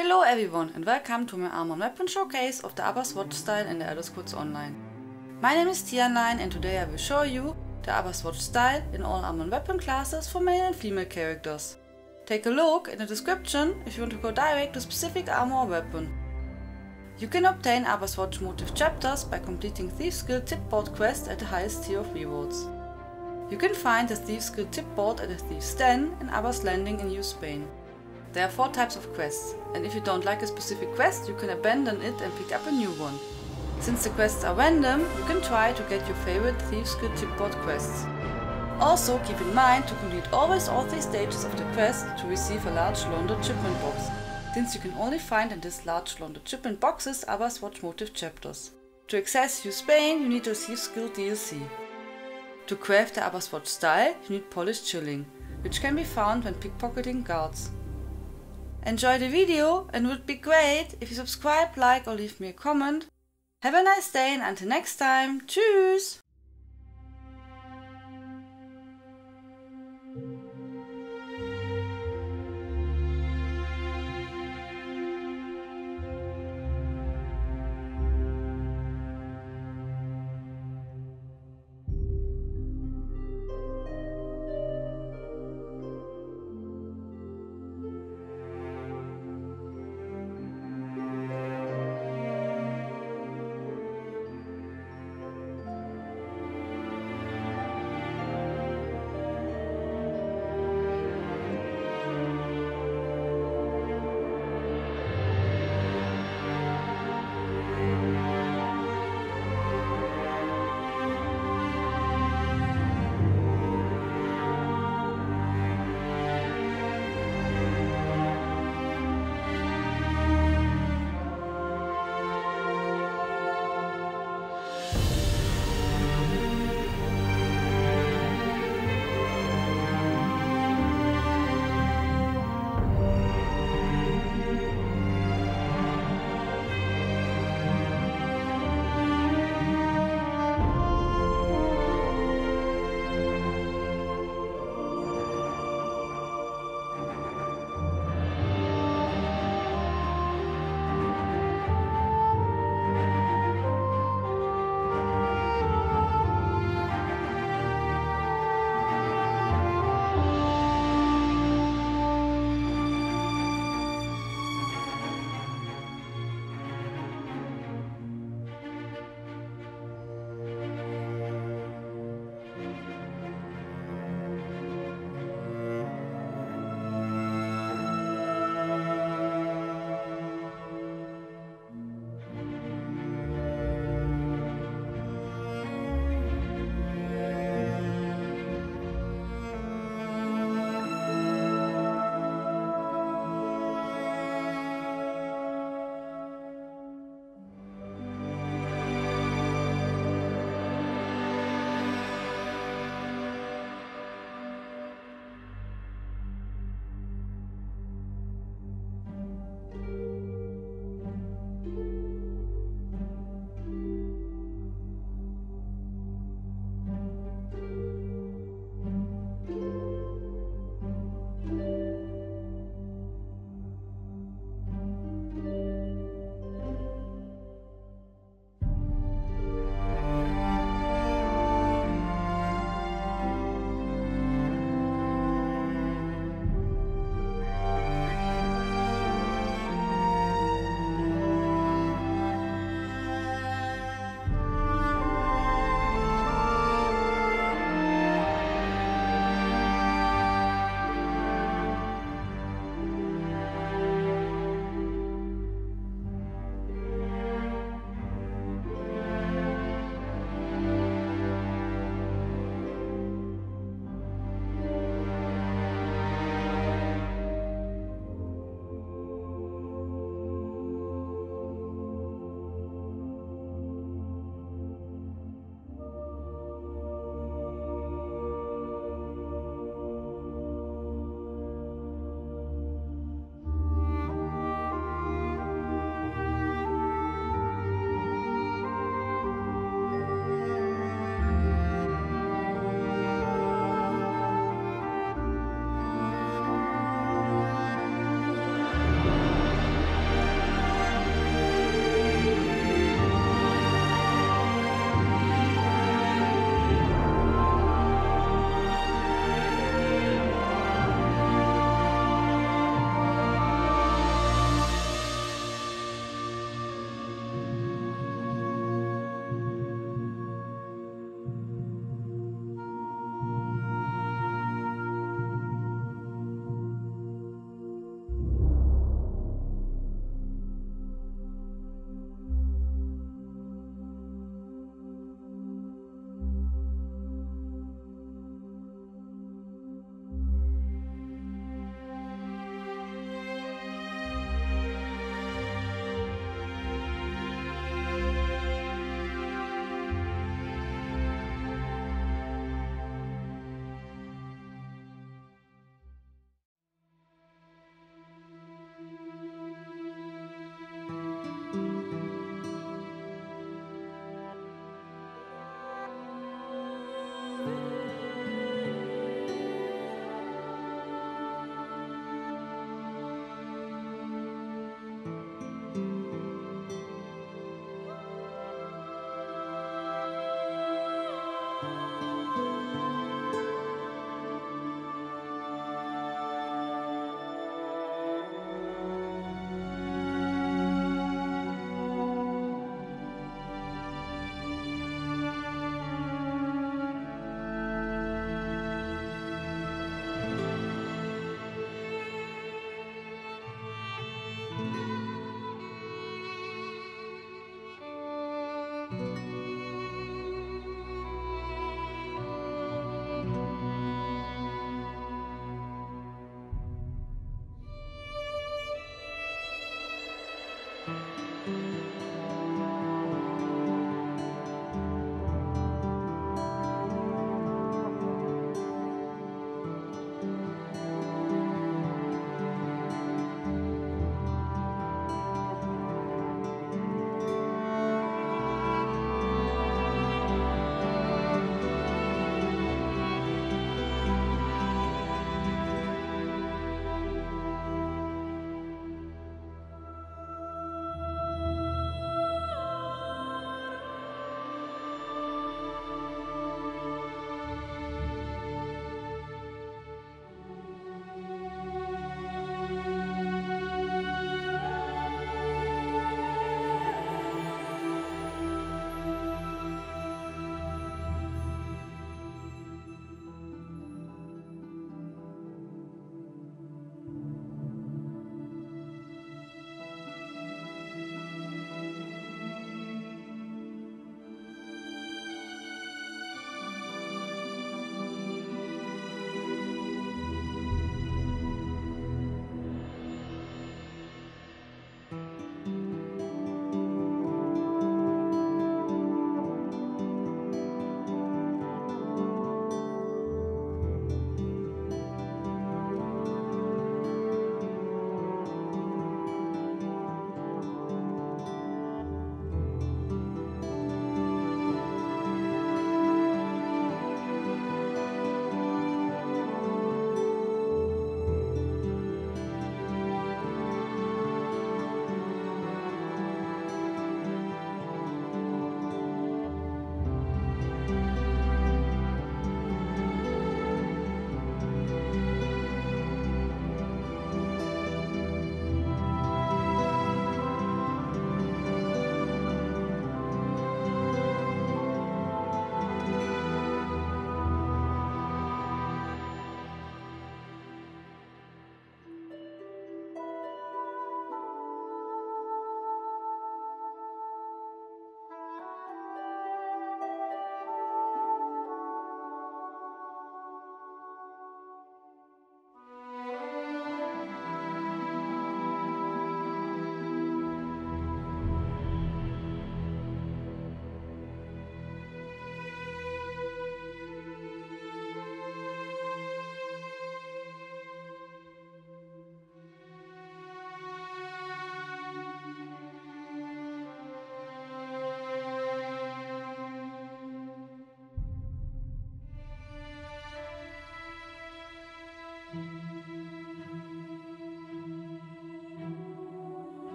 Hello everyone and welcome to my armor and weapon showcase of the Abah's watch style in the Elder Scrolls Online. My name is Tianlein and today I will show you the Abah's watch style in all armor and weapon classes for male and female characters. Take a look in the description if you want to go direct to specific armor or weapon. You can obtain Abah's watch motif chapters by completing Thieves Guild Tipboard quest at the highest tier of rewards. You can find the Thieves Guild Tipboard at the Thieves Den in Abah's Landing in Hew's Bane. There are four types of quests, and if you don't like a specific quest, you can abandon it and pick up a new one. Since the quests are random, you can try to get your favorite Thieves Guild Tipboard quests. Also keep in mind to complete always all three stages of the quest to receive a large laundered shipment box, since you can only find in this large laundered shipment boxes Abah's Watch Motif chapters. To access Hew's Bane, you need to receive Skill DLC. To craft the Abah's Watch style, you need polished shilling, which can be found when pickpocketing guards. Enjoy the video and would be great if you subscribe, like or leave me a comment. Have a nice day and until next time, tschüss!